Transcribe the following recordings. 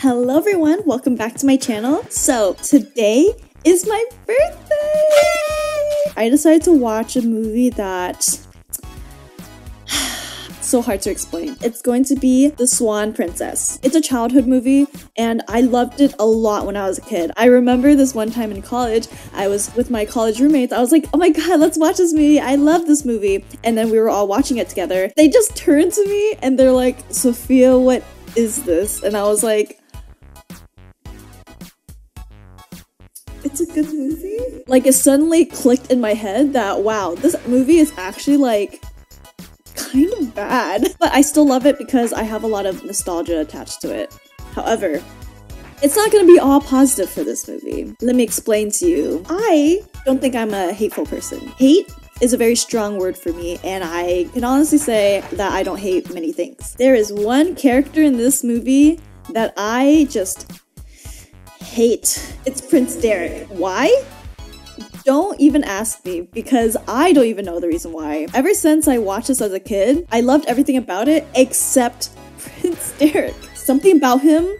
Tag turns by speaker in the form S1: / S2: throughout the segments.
S1: Hello everyone, welcome back to my channel. So today is my birthday! I decided to watch a movie that so hard to explain. It's going to be The Swan Princess. It's a childhood movie and I loved it a lot when I was a kid. I remember this one time in college, I was with my college roommates. I was like, oh my god, let's watch this movie. I love this movie. And then we were all watching it together. They just turned to me and they're like, Sophia, what is this? And I was like, a good movie. Like it suddenly clicked in my head that wow, this movie is actually like kind of bad. But I still love it because I have a lot of nostalgia attached to it. However, it's not gonna be all positive for this movie. Let me explain to you. I don't think I'm a hateful person. Hate is a very strong word for me, and I can honestly say that I don't hate many things. There is one character in this movie that I just hate. It's Prince Derek. Why? Don't even ask me because I don't even know the reason why. Ever since I watched this as a kid, I loved everything about it except Prince Derek. Something about him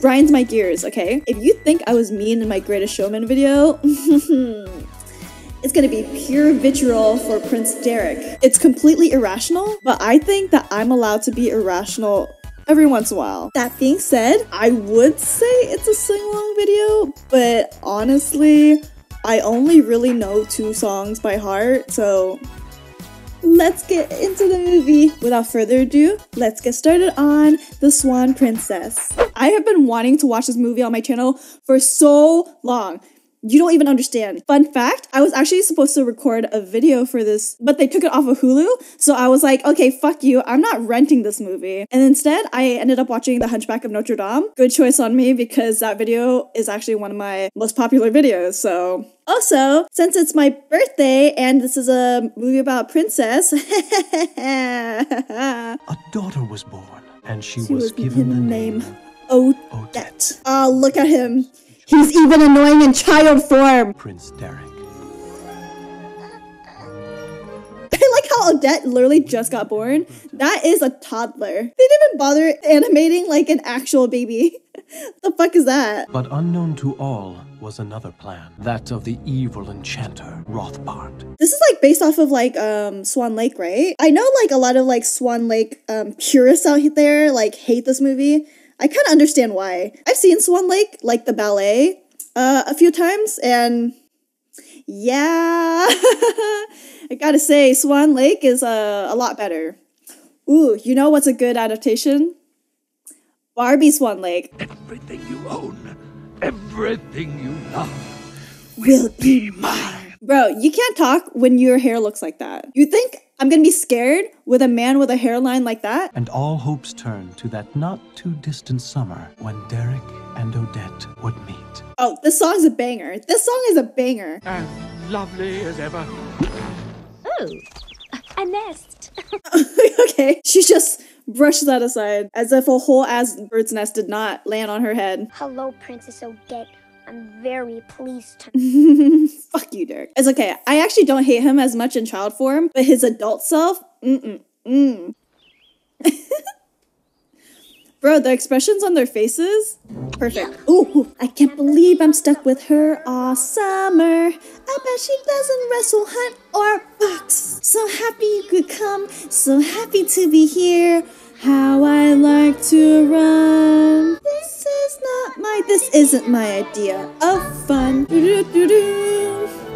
S1: grinds my gears, okay? If you think I was mean in my Greatest Showman video, it's gonna be pure vitriol for Prince Derek. It's completely irrational, but I think that I'm allowed to be irrational every once in a while. That being said, I would say it's a sing-along video, but honestly, I only really know two songs by heart, so let's get into the movie. Without further ado, let's get started on The Swan Princess. I have been wanting to watch this movie on my channel for so long you don't even understand. Fun fact, I was actually supposed to record a video for this, but they took it off of Hulu. So I was like, okay, fuck you. I'm not renting this movie. And instead, I ended up watching The Hunchback of Notre Dame. Good choice on me because that video is actually one of my most popular videos. So also, since it's my birthday and this is a movie about princess,
S2: a daughter was born and she,
S1: she
S2: was,
S1: was,
S2: given,
S1: given
S2: the name
S1: Odette. Odette. Oh, look at him. He's even annoying in child form.
S2: Prince Derek.
S1: I like how Odette literally just got born. That is a toddler. They didn't even bother animating like an actual baby. the fuck is that?
S2: But unknown to all was another plan, that of the evil enchanter, Rothbart.
S1: This is like based off of like um Swan Lake, right? I know like a lot of like Swan Lake um purists out there like hate this movie I kind of understand why. I've seen Swan Lake, like the ballet, uh, a few times, and yeah, I gotta say, Swan Lake is uh, a lot better. Ooh, you know what's a good adaptation? Barbie Swan Lake.
S3: Everything you own, everything you love,
S1: will be mine. Bro, you can't talk when your hair looks like that. You think I'm gonna be scared with a man with a hairline like that.
S2: And all hopes turned to that not too distant summer when Derek and Odette would meet.
S1: Oh, this song's a banger. This song is a banger.
S3: As lovely as ever.
S4: Oh, a nest.
S1: okay, she just brushes that aside as if a whole ass bird's nest did not land on her head.
S4: Hello, Princess Odette. I'm very pleased
S1: to. Fuck you, Dirk. It's okay. I actually don't hate him as much in child form, but his adult self, mm mm mm. Bro, the expressions on their faces, perfect. Ooh, I can't believe I'm stuck with her all summer. I bet she doesn't wrestle, hunt, or box. So happy you could come, so happy to be here. How I like to run. This is not my, this isn't my idea of fun.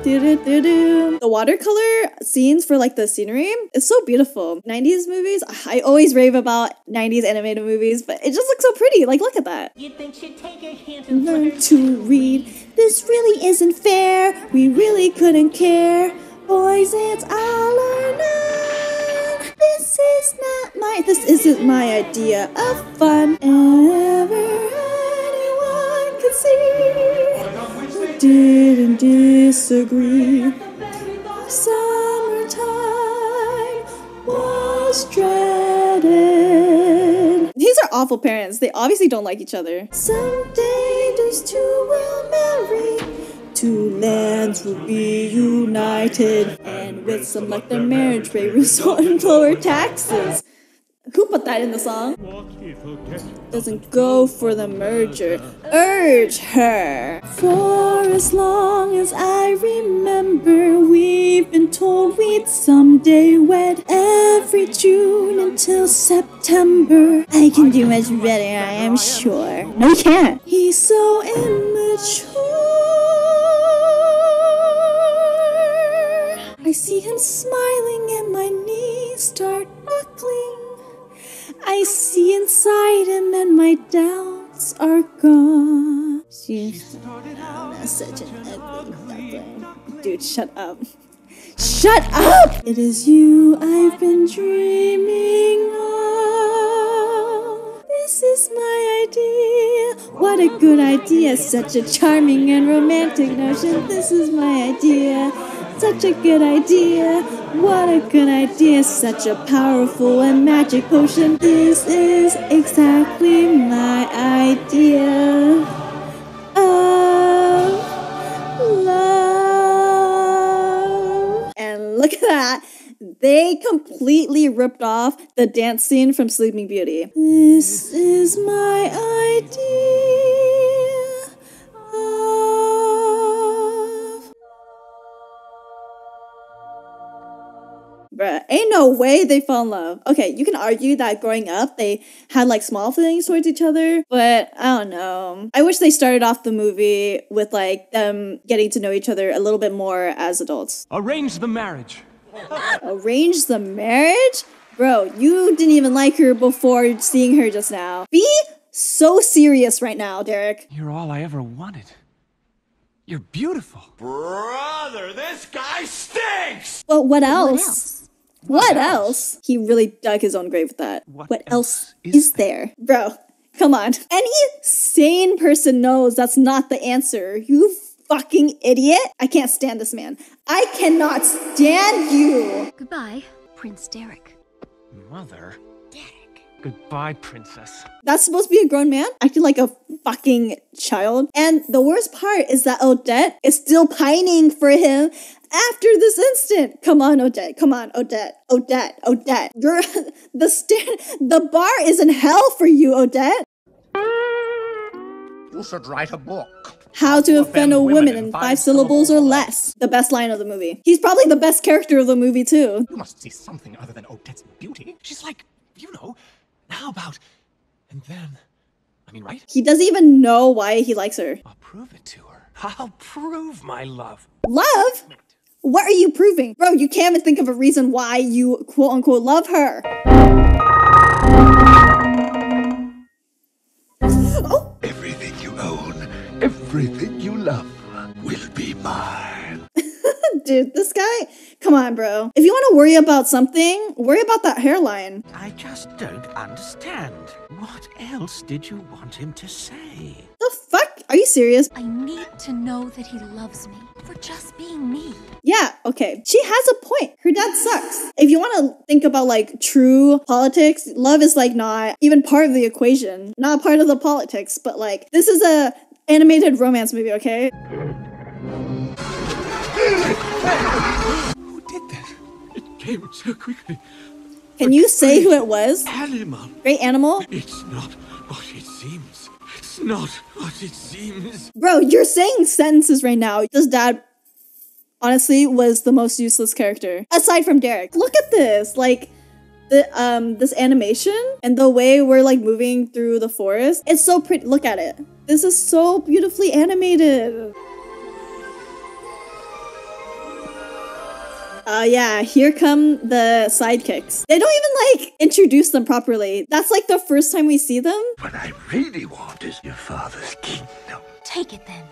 S1: The watercolor scenes for like the scenery is so beautiful. 90s movies, I always rave about 90s animated movies, but it just looks so pretty. Like, look at that. You think she'd take a hint and learn to read. This really isn't fair. We really couldn't care. Boys, it's all or none. This is not my, this isn't my idea of fun. Ever anyone see. Didn't disagree. Summertime was dreaded. These are awful parents. They obviously don't like each other. Someday those two will marry. Two lands will be united, and with some luck, their marriage may result in lower taxes. Who put that in the song? Doesn't go for the merger. Urge her. For as long as I remember, we've been told we'd someday wed. Every June until September. I can do much better, I am sure. No, you can't. He's so immature. I see him smiling and my knees start buckling. I see inside him and my doubts are gone. She's such an ugly. Dude, shut up. Shut up! It is you I've been dreaming of. This is my idea. What a good idea. Such a charming and romantic notion. This is my idea. Such a good idea. What a good idea. Such a powerful and magic potion. This is exactly my idea of love. And look at that. They completely ripped off the dance scene from Sleeping Beauty. This is my idea Bruh, ain't no way they fell in love. Okay, you can argue that growing up they had like small feelings towards each other, but I don't know. I wish they started off the movie with like them getting to know each other a little bit more as adults.
S3: Arrange the marriage.
S1: Arrange the marriage? Bro, you didn't even like her before seeing her just now. Be so serious right now, Derek.
S3: You're all I ever wanted. You're beautiful.
S5: Brother, this guy stinks!
S1: But what else? What, else? He really dug his own grave with that.
S3: What
S1: What, else
S3: else is
S1: is there? Bro, come on. Any sane person knows that's not the answer. You fucking idiot. I can't stand this man. I cannot stand you.
S6: Goodbye, Prince Derek.
S3: Mother. Goodbye, princess.
S1: That's supposed to be a grown man acting like a fucking child. And the worst part is that Odette is still pining for him after this instant. Come on, Odette. Come on, Odette. Odette. Odette. You're the stand. The bar is in hell for you, Odette.
S5: You should write a book.
S1: How to offend a woman in five syllables or less. The best line of the movie. He's probably the best character of the movie too.
S5: You must see something other than Odette's beauty. She's like, you know, how about. And then. I mean, right?
S1: He doesn't even know why he likes her.
S3: I'll prove it to her. I'll prove my love.
S1: Love? What are you proving? Bro, you can't even think of a reason why you quote unquote love her. Oh,
S3: Everything you own, everything you love, will be mine.
S1: dude, this guy, come on, bro. If you want to worry about something, worry about that hairline.
S7: I just don't understand. What else did you want him to say?
S1: The fuck? Are you serious?
S6: I need to know that he loves me for just being me.
S1: Yeah, okay. She has a point. Her dad sucks. If you want to think about like true politics, love is like not even part of the equation, not part of the politics, but like this is a animated romance movie, okay?
S3: Came so quickly.
S1: Can you say who it was?
S3: Animal.
S1: Great animal?
S3: It's not what it seems. It's not what it seems.
S1: Bro, you're saying sentences right now. This dad honestly was the most useless character aside from Derek. Look at this. Like the um this animation and the way we're like moving through the forest. It's so pretty. Look at it. This is so beautifully animated. Uh yeah, here come the sidekicks. They don't even like introduce them properly. That's like the first time we see them.
S3: What I really want is your father's kingdom.
S6: Take it then.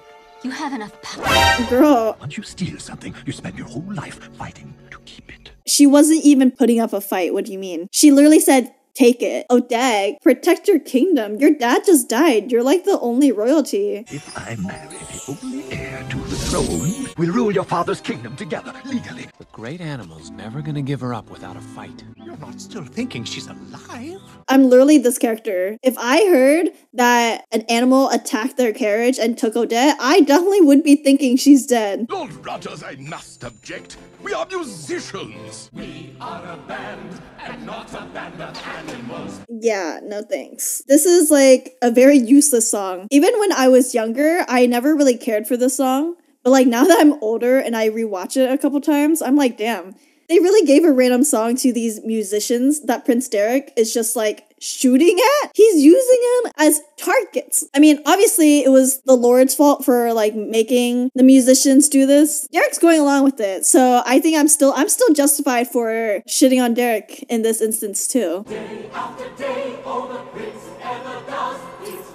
S6: You have enough power.
S1: Girl,
S3: Once you steal something, you spend your whole life fighting to keep it.
S1: She wasn't even putting up a fight. What do you mean? She literally said, Take it. Odette, protect your kingdom. Your dad just died. You're like the only royalty.
S3: If I marry the only heir to the throne. We'll rule your father's kingdom together, legally.
S5: The great animal's never gonna give her up without a fight. You're not still thinking she's alive?
S1: I'm literally this character. If I heard that an animal attacked their carriage and took Odette, I definitely would be thinking she's dead.
S3: Lord Rogers, I must object. We are musicians. We are a band and not a band of animals.
S1: Yeah, no thanks. This is like a very useless song. Even when I was younger, I never really cared for this song. But like now that I'm older and I rewatch it a couple times, I'm like, damn. They really gave a random song to these musicians that Prince Derek is just like shooting at. He's using them as targets. I mean, obviously it was the Lord's fault for like making the musicians do this. Derek's going along with it. So I think I'm still I'm still justified for shitting on Derek in this instance too.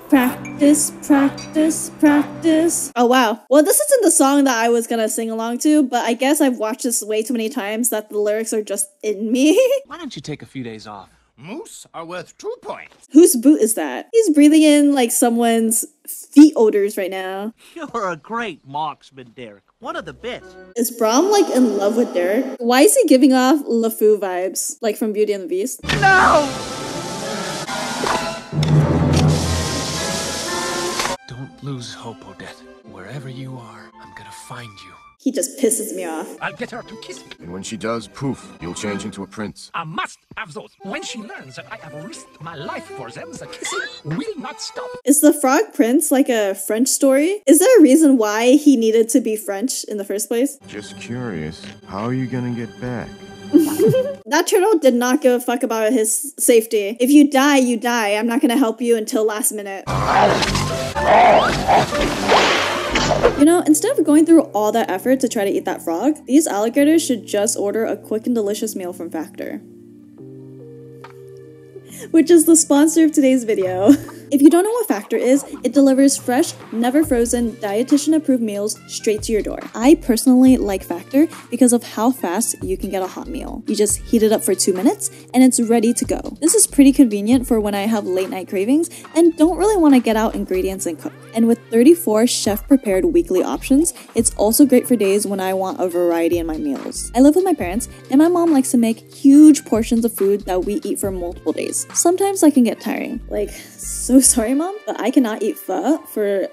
S1: Practice, practice, practice. Oh wow. Well, this isn't the song that I was gonna sing along to, but I guess I've watched this way too many times that the lyrics are just in me.
S5: Why don't you take a few days off?
S7: Moose are worth two points.
S1: Whose boot is that? He's breathing in like someone's feet odors right now.
S8: You're a great marksman, Derek. One of the best.
S1: Is Brom like in love with Derek? Why is he giving off LeFou vibes, like from Beauty and the Beast?
S5: Don't lose hope, Odette. Wherever you are, I'm gonna find you.
S1: He just pisses me off.
S9: I'll get her to kiss me.
S10: And when she does, poof, you'll change into a prince.
S9: I must have those. When she learns that I have risked my life for them, the kissing will not stop.
S1: Is the Frog Prince like a French story? Is there a reason why he needed to be French in the first place?
S10: Just curious, how are you gonna get back?
S1: That turtle did not give a fuck about his safety. If you die, you die. I'm not gonna help you until last minute. You know, instead of going through all that effort to try to eat that frog, these alligators should just order a quick and delicious meal from Factor. Which is the sponsor of today's video. If you don't know what Factor is, it delivers fresh, never frozen, dietitian approved meals straight to your door. I personally like Factor because of how fast you can get a hot meal. You just heat it up for two minutes and it's ready to go. This is pretty convenient for when I have late night cravings and don't really want to get out ingredients and cook. And with 34 chef prepared weekly options, it's also great for days when I want a variety in my meals. I live with my parents and my mom likes to make huge portions of food that we eat for multiple days. Sometimes I can get tiring. Like, so sorry, mom, but I cannot eat pho for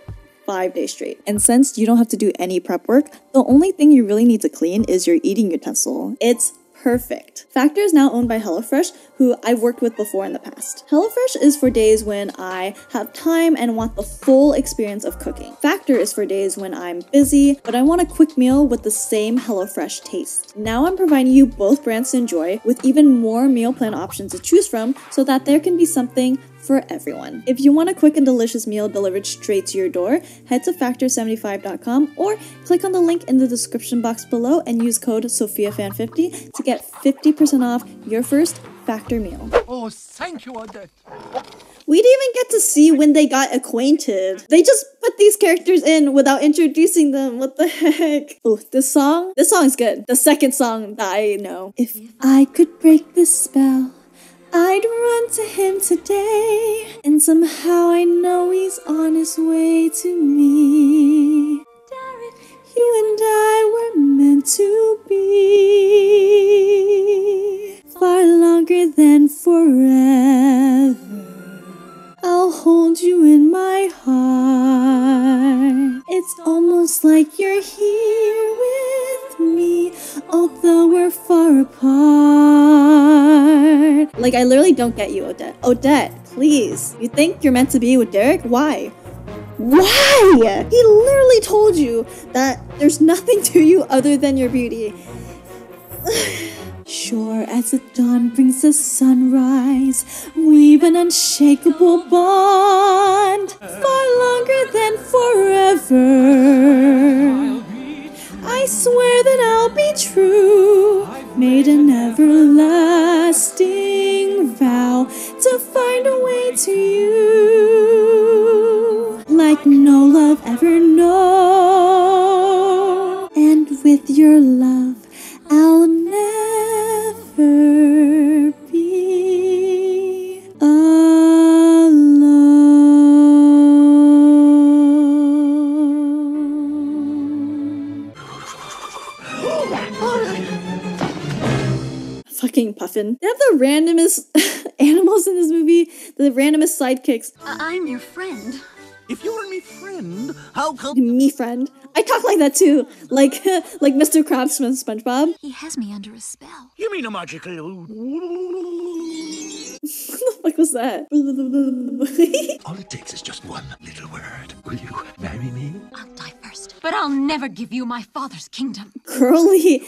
S1: five days straight. And since you don't have to do any prep work, the only thing you really need to clean is your eating utensil. It's perfect. Factor is now owned by HelloFresh, who I've worked with before in the past. HelloFresh is for days when I have time and want the full experience of cooking. Factor is for days when I'm busy, but I want a quick meal with the same HelloFresh taste. Now I'm providing you both brands to enjoy with even more meal plan options to choose from so that there can be something for everyone. If you want a quick and delicious meal delivered straight to your door, head to factor75.com or click on the link in the description box below and use code SophiaPhan50 to get 50% off your first Factor meal.
S9: Oh, thank you, Odette.
S1: We didn't even get to see when they got acquainted. They just put these characters in without introducing them. What the heck? Oh, this song? This song's good. The second song that I know. If I could break this spell, I'd run to him today. And somehow I know he's on his way to me. You and I were meant to be far longer than forever. I'll hold you in my heart. It's almost like you're here with me, although we're far apart. Like, I literally don't get you, Odette. Odette, please. You think you're meant to be with Derek? Why? Why? He literally told you that there's nothing to you other than your beauty. Sure as the dawn brings the sunrise, we've an unshakable bond, far longer than forever. I swear that I'll be true, made an everlasting vow to find a way to you, like no love ever known. And with your love, I'll never be alone. Fucking puffin. They have the randomest animals in this movie, the randomest sidekicks.
S6: Uh, I'm your friend.
S7: If you're me friend, how come
S1: Me friend. I talk like that too, like like Mr. Krabs from SpongeBob.
S6: He has me under a spell.
S7: you mean a magical
S1: what the fuck was that?
S3: All it takes is just one little word. Will you marry me?
S6: I'll die first, but I'll never give you my father's kingdom.
S1: Curly,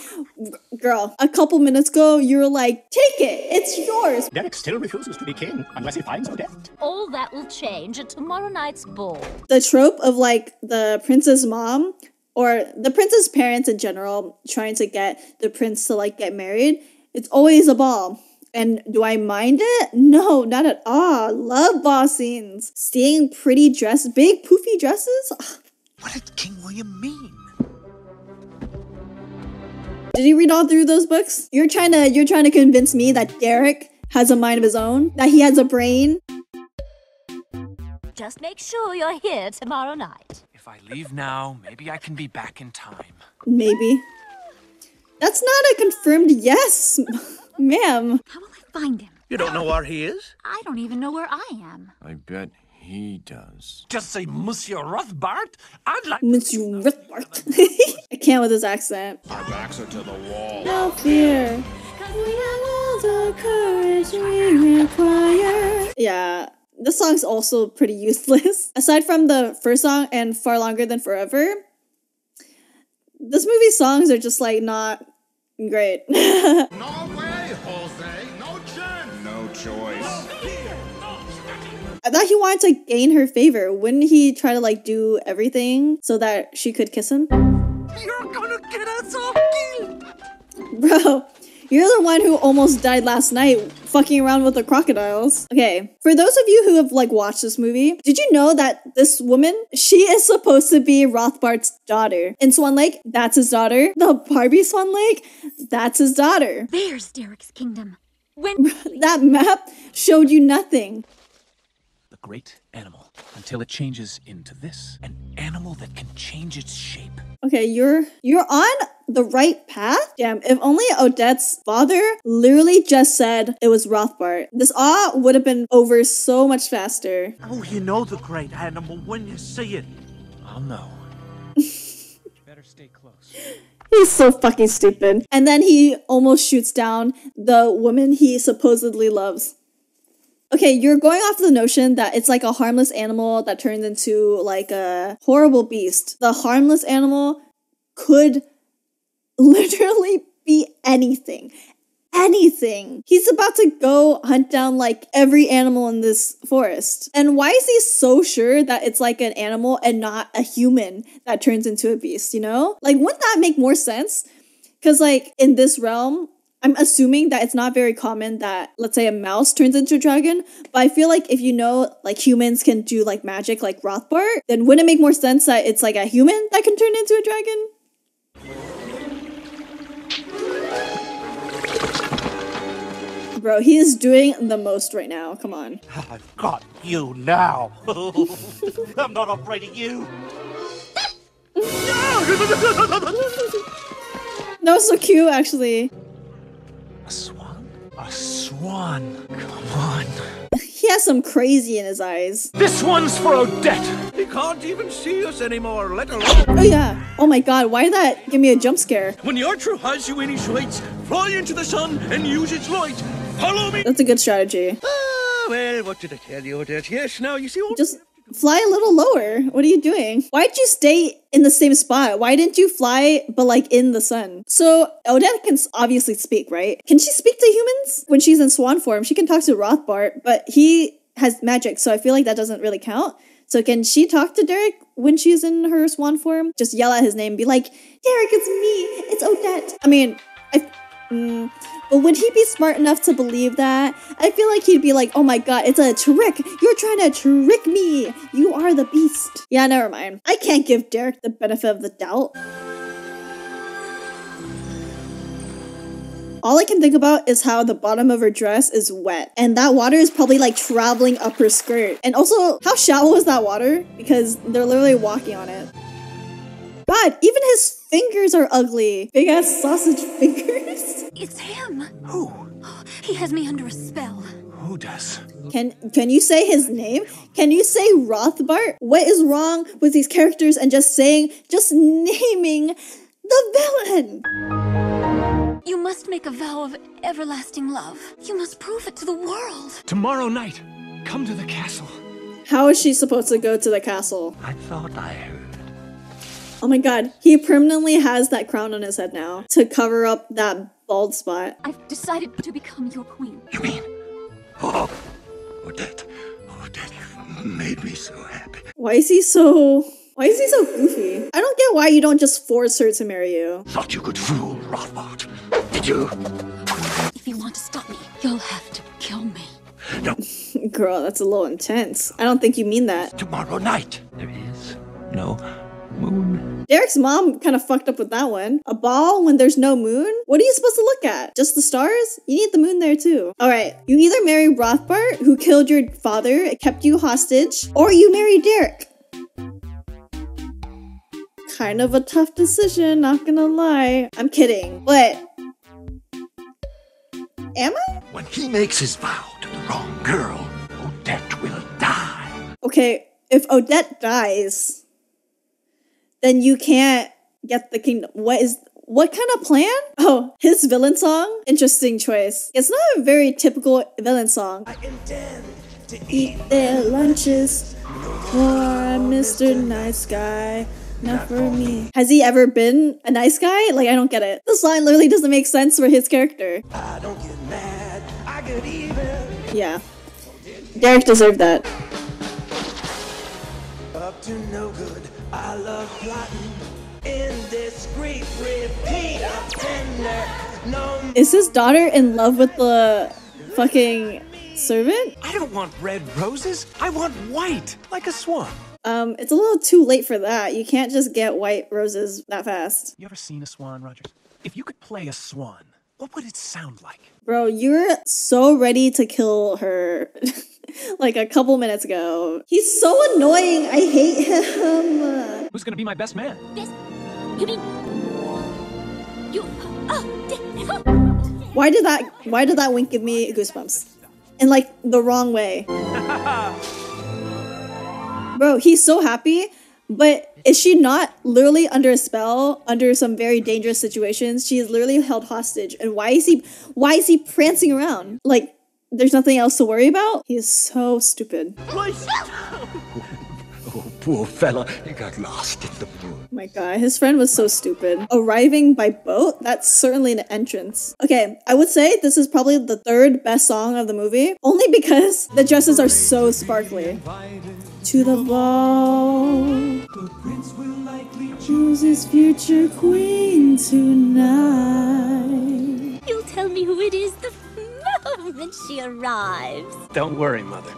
S1: girl. A couple minutes ago, you were like, "Take it, it's yours."
S9: Derek still refuses to be king unless he finds Odette.
S11: All that will change at tomorrow night's ball.
S1: The trope of like the prince's mom or the prince's parents in general trying to get the prince to like get married. It's always a ball. And do I mind it? No, not at all. Love ball scenes. Seeing pretty dress, big poofy dresses. Ah,
S7: What did King William mean?
S1: Did you read all through those books? You're trying to you're trying to convince me that Derek has a mind of his own, that he has a brain.
S11: Just make sure you're here tomorrow night.
S5: If I leave now, maybe I can be back in time.
S1: Maybe. That's not a confirmed yes, ma'am.
S6: How will I find him?
S7: You don't know where he is?
S6: I don't even know where I am.
S10: I bet he does.
S9: Just say Monsieur Rothbart. I'd like.
S1: Monsieur Rothbart. I can't with his accent.
S10: Our backs are to the wall.
S1: No fear. Cause we have all the courage we require. Yeah, this song's also pretty useless. Aside from the first song and Far Longer Than Forever, this movie's songs are just like not great.
S10: No
S1: I thought he wanted to gain her favor. Wouldn't he try to like do everything so that she could kiss him?
S7: You're gonna get us all killed!
S1: Bro, you're the one who almost died last night fucking around with the crocodiles. Okay, for those of you who have like watched this movie, did you know that this woman, she is supposed to be Rothbart's daughter? In Swan Lake, that's his daughter. The Barbie Swan Lake, that's his daughter.
S6: There's Derek's kingdom. When
S1: That map showed you nothing.
S5: The great animal, until it changes into this an animal that can change its shape.
S1: Okay, you're you're on the right path. Damn, if only Odette's father literally just said it was Rothbart, this awe would have been over so much faster.
S8: Oh, you know the great animal when you see it.
S5: I'll know. Better stay close.
S1: He's so fucking stupid. And then he almost shoots down the woman he supposedly loves. Okay, you're going off the notion that it's like a harmless animal that turns into like a horrible beast. The harmless animal could literally be anything. Anything. He's about to go hunt down like every animal in this forest. And why is he so sure that it's like an animal and not a human that turns into a beast, you know? Like, wouldn't that make more sense? Because, like, in this realm, I'm assuming that it's not very common that, let's say, a mouse turns into a dragon. But I feel like if you know, like, humans can do, like, magic like Rothbart, then wouldn't it make more sense that it's, like, a human that can turn into a dragon? Bro, he is doing the most right now. Come on.
S8: I've got you now. I'm not afraid of you.
S1: That was so cute, actually.
S5: A swan? A swan. Come on.
S1: He has some crazy in his eyes.
S9: This one's for Odette.
S7: He can't even see us anymore, let alone.
S1: Oh, yeah. Oh my god, why did that give me a jump scare?
S7: When the archer has you in his sights, fly into the sun and use its light. Follow me.
S1: That's a good strategy.
S7: Ah, well, what did I tell you, Odette? Yes, now you see all.
S1: Just fly a little lower. What are you doing? Why'd you stay in the same spot? Why didn't you fly, but like in the sun? So Odette can obviously speak, right? Can she speak to humans? When she's in swan form, she can talk to Rothbart, but he has magic, so I feel like that doesn't really count. So can she talk to Derek when she's in her swan form? Just yell at his name, be like, Derek, it's me, it's Odette. I mean, I. Mm, but would he be smart enough to believe that? I feel like he'd be like, oh my god, it's a trick. You're trying to trick me. You are the beast. Yeah, never mind. I can't give Derek the benefit of the doubt. All I can think about is how the bottom of her dress is wet. And that water is probably like traveling up her skirt. And also, how shallow is that water? Because they're literally walking on it. God, even his fingers are ugly. Big ass sausage fingers.
S6: It's him.
S5: Who?
S6: He has me under a spell.
S5: Who does?
S1: Can can you say his name? Can you say Rothbart? What is wrong with these characters and just saying, just naming the villain?
S6: You must make a vow of everlasting love. You must prove it to the world.
S5: Tomorrow night, come to the castle.
S1: How is she supposed to go to the castle?
S7: I thought I heard.
S1: Oh my god, he permanently has that crown on his head now to cover up that bald spot.
S6: I've decided to become your queen.
S3: You mean? Oh, oh Odette. Odette, oh, you made me so happy.
S1: Why is he so. Why is he so goofy? I don't get why you don't just force her to marry you.
S3: Thought you could fool Rothbart. Did you?
S6: If you want to stop me, you'll have to kill me.
S3: No,
S1: Girl, that's a little intense. I don't think you mean that.
S3: tomorrow night.
S7: There is no moon.
S1: Derek's mom kind of fucked up with that one. A ball when there's no moon? What are you supposed to look at? Just the stars? You need the moon there too. Alright, you either marry Rothbart, who killed your father, and kept you hostage, or you marry Derek. Kind of a tough decision, not gonna lie. I'm kidding, but. Am I?
S3: When he makes his vow to the wrong girl, Odette will die.
S1: Okay, if Odette dies, then you can't get the kingdom. What is what kind of plan? Oh, his villain song? Interesting choice. It's not a very typical villain song. I intend to eat their lunches for Mr. Nice Guy. Not for me. Has he ever been a nice guy? Like, I don't get it. This line literally doesn't make sense for his character.
S12: I don't get mad, I get even.
S1: Yeah. Derek deserved that.
S12: Up to no good, I love plotting. Indiscreet, repeat, offender. No
S1: Is his daughter in love with the fucking servant?
S5: I don't want red roses. I want white, like a swan.
S1: Um, it's a little too late for that. You can't just get white roses that fast.
S5: You ever seen a swan, Rogers? If you could play a swan, what would it sound like?
S1: Bro, you're so ready to kill her like a couple minutes ago. He's so annoying. I hate him.
S5: Who's gonna be my best man?
S11: This. You mean. You. Oh,
S1: Why did that why did that wink give me goosebumps? In like the wrong way. Bro, he's so happy, but is she not literally under a spell, under some very dangerous situations? She is literally held hostage. And why is he why is he prancing around? Like there's nothing else to worry about? He is so stupid.
S3: Oh, poor fella, he got lost in the moon.
S1: Oh my god, his friend was so stupid. Arriving by boat? That's certainly an entrance. Okay, I would say this is probably the third best song of the movie, only because the dresses are so sparkly. To the ball, The prince will likely choose his future queen tonight.
S11: You'll tell me who it is the moment she arrives.
S5: Don't worry, Mother.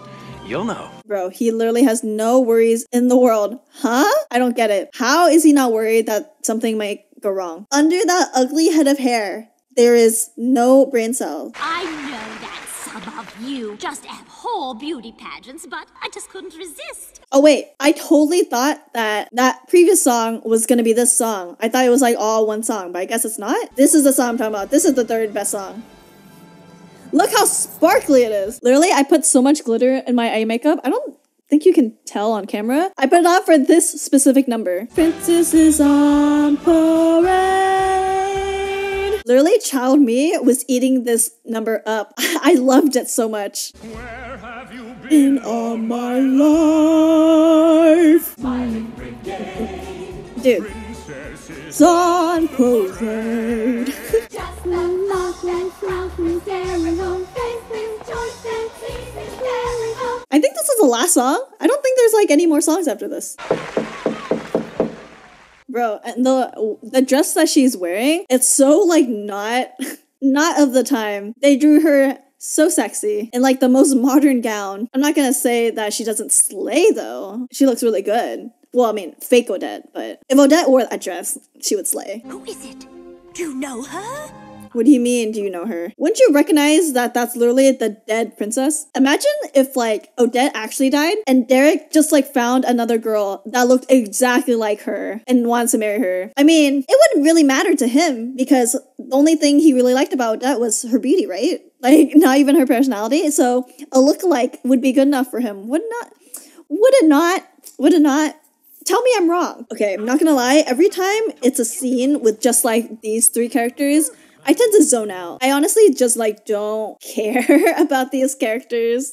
S5: You'll know.
S1: Bro, he literally has no worries in the world. Huh? I don't get it. How is he not worried that something might go wrong? Under that ugly head of hair, there is no brain cell.
S11: I know that some of you just abhor beauty pageants, but I just couldn't resist.
S1: Oh wait, I totally thought that that previous song was gonna be this song. I thought it was like all one song, but I guess it's not. This is the song I'm talking about. This is the third best song. Look how sparkly it is. Literally, I put so much glitter in my eye makeup. I don't think you can tell on camera. I put it on for this specific number. Princess is on parade. Literally, child me was eating this number up. I loved it so much. Where have you been in all my life. Dude. It's on parade. I think this is the last song. I don't think there's like any more songs after this. Bro, and the the dress that she's wearing, it's so like not not of the time. They drew her so sexy in like the most modern gown. I'm not gonna say that she doesn't slay though. She looks really good. Well, I mean, fake Odette, but if Odette wore that dress, she would slay.
S6: Who is it? Do you know her?
S1: What do you mean, do you know her? Wouldn't you recognize that that's literally the dead princess? Imagine if, like, Odette actually died and Derek just, like, found another girl that looked exactly like her and wanted to marry her. I mean, it wouldn't really matter to him because the only thing he really liked about Odette was her beauty, right? Like, not even her personality. So a lookalike would be good enough for him. Would not, would it not? Would it not? Tell me I'm wrong. Okay, I'm not gonna lie. Every time it's a scene with just like these three characters, I tend to zone out. I honestly just like don't care about these characters.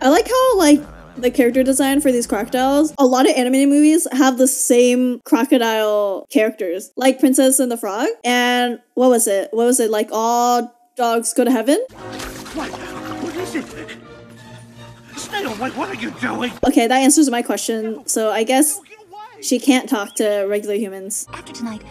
S1: I like how like the character design for these crocodiles. A lot of animated movies have the same crocodile characters, like Princess and the Frog. And what was it? What was it? Like all dogs go to heaven?
S8: What? What is it? Snail, what, what are you doing?
S1: Okay, that answers my question. So I guess she can't talk to regular humans.
S6: After tonight,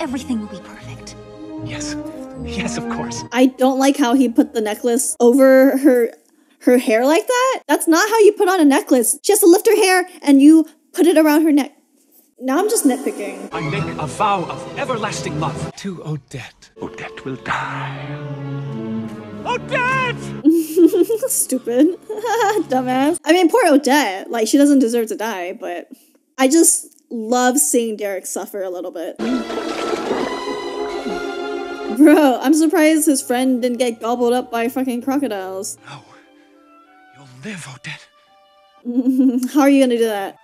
S6: everything will be perfect.
S5: Yes. Yes, of course.
S1: I don't like how he put the necklace over her her hair like that. That's not how you put on a necklace. She has to lift her hair and you put it around her neck. Now I'm just nitpicking.
S5: I make a vow of everlasting love to Odette.
S3: Odette will die.
S5: Odette!
S1: Stupid. Dumbass. I mean, poor Odette. Like, she doesn't deserve to die, but I just love seeing Derek suffer a little bit. Bro, I'm surprised his friend didn't get gobbled up by fucking crocodiles.
S5: No. You'll live, Odette.
S1: How are you gonna do that?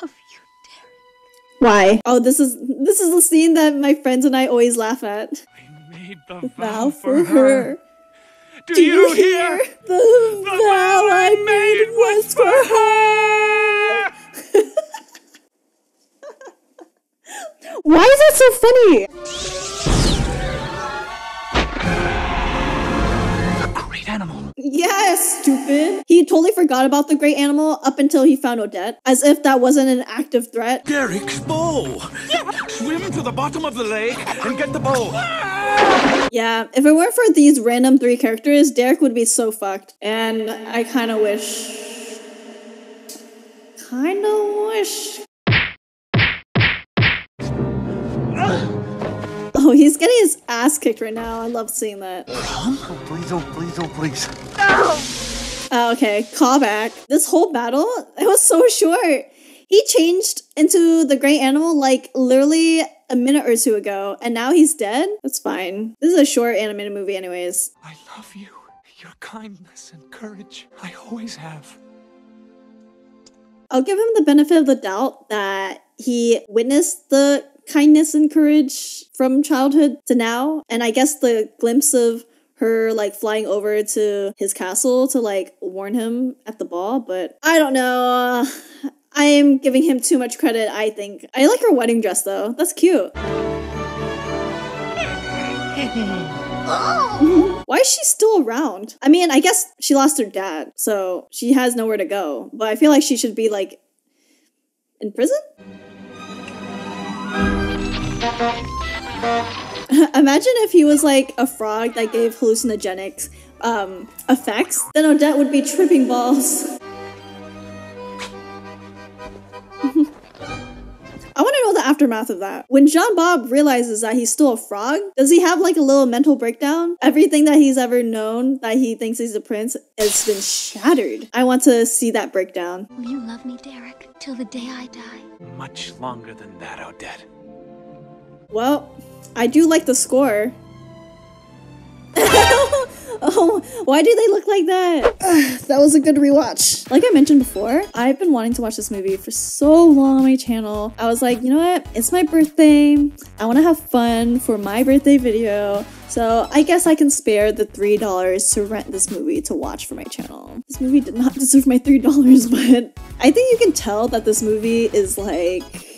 S6: Love you, Derek.
S1: Why? Oh, this is this is the scene that my friends and I always laugh at.
S5: I made the
S1: Vow for her.
S5: Do, you hear?
S1: The, vow I made was for her. Why is that so funny? Yes, stupid. He totally forgot about the great animal up until he found Odette, as if that wasn't an active threat.
S7: Derek's bow! Swim to the bottom of the lake and get the bow!
S1: Yeah, if it weren't for these random three characters, Derek would be so fucked. And I kind of wish. Kind of wish. Ah! Oh, he's getting his ass kicked right now. I love seeing that.
S3: Oh, please, oh, please, oh, please.
S1: Oh, okay, callback. This whole battle, it was so short. He changed into the great animal like literally a minute or two ago, and now he's dead? That's fine. This is a short animated movie, anyways.
S5: I love you. Your kindness and courage. I always have.
S1: I'll give him the benefit of the doubt that he witnessed the kindness and courage from childhood to now. And I guess the glimpse of her like flying over to his castle to like warn him at the ball, but I don't know. I am giving him too much credit, I think. I like her wedding dress though. That's cute. Why is she still around? I mean, I guess she lost her dad, so she has nowhere to go. But I feel like she should be like in prison? Imagine if he was like a frog that gave hallucinogenic um, effects, then Odette would be tripping balls. I want to know the aftermath of that. When Jean-Bob realizes that he's still a frog, does he have like a little mental breakdown? Everything that he's ever known that he thinks he's a prince has been shattered. I want to see that breakdown.
S6: Will you love me, Derek, till the day I die?
S5: Much longer than that, Odette.
S1: Well, I do like the score. oh, why do they look like that? that was a good rewatch. Like I mentioned before, I've been wanting to watch this movie for so long on my channel. I was like, you know what? It's my birthday. I want to have fun for my birthday video. So I guess I can spare the $3 to rent this movie to watch for my channel. This movie did not deserve my $3, but I think you can tell that this movie is like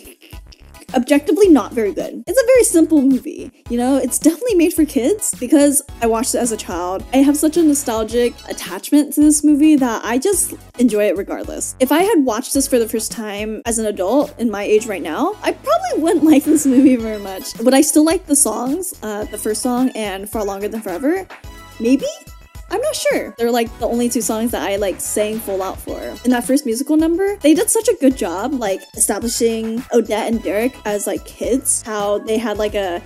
S1: objectively not very good. It's a very simple movie, you know? It's definitely made for kids because I watched it as a child. I have such a nostalgic attachment to this movie that I just enjoy it regardless. If I had watched this for the first time as an adult in my age right now, I probably wouldn't like this movie very much. Would I still like the songs, uh, the first song and Far Longer Than Forever? Maybe? I'm not sure. They're like the only two songs that I like sang full out for. In that first musical number, they did such a good job like establishing Odette and Derek as like kids, how they had like a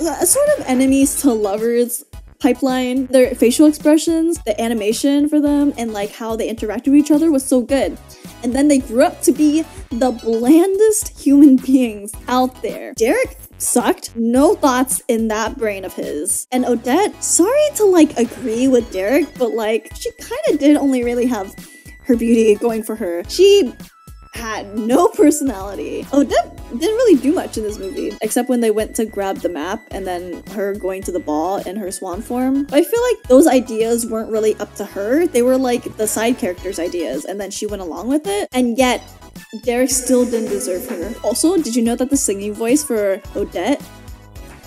S1: uh, sort of enemies to lovers pipeline. Their facial expressions, the animation for them, and like how they interact with each other was so good. And then they grew up to be the blandest human beings out there. Derek sucked. No thoughts in that brain of his. And Odette, sorry to like agree with Derek, but like she kind of did only really have her beauty going for her. She had no personality. Oh, Odette didn't really do much in this movie, except when they went to grab the map and then her going to the ball in her swan form. But I feel like those ideas weren't really up to her. They were like the side characters' ideas, and then she went along with it. And yet, Derek still didn't deserve her. Also, did you know that the singing voice for Odette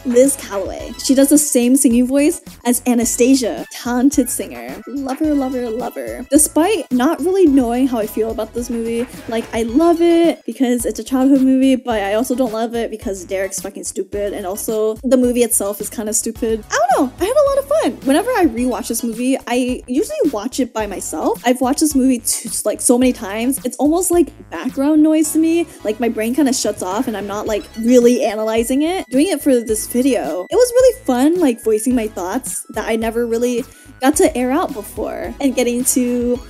S1: Liz Callaway. She does the same singing voice as Anastasia, talented singer. Lover, lover, love her, love her. Despite not really knowing how I feel about this movie, like I love it because it's a childhood movie, but I also don't love it because Derek's fucking stupid and also the movie itself is kind of stupid. I don't know, I had a lot of fun. Whenever I rewatch this movie, I usually watch it by myself. I've watched this movie too, like so many times. It's almost like background noise to me. Like my brain kind of shuts off and I'm not like really analyzing it. Doing it for this video. It was really fun, like voicing my thoughts that I never really got to air out before, and getting to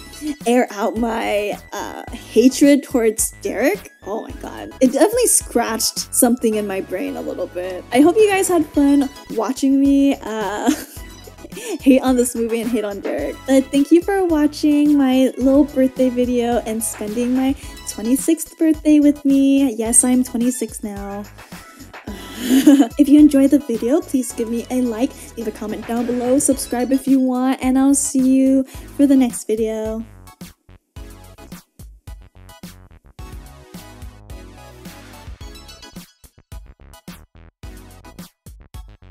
S1: air out my uh, hatred towards Derek. Oh my god. It definitely scratched something in my brain a little bit. I hope you guys had fun watching me. Uh, hate on this movie and hate on Derek. But thank you for watching my little birthday video and spending my 26th birthday with me. Yes, I'm 26 now. if you enjoyed the video, please give me a like, leave a comment down below, subscribe if you want, and I'll see you for the next video.